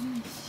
Mm.